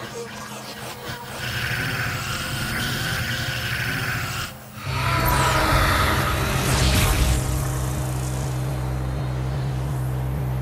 ハハハハ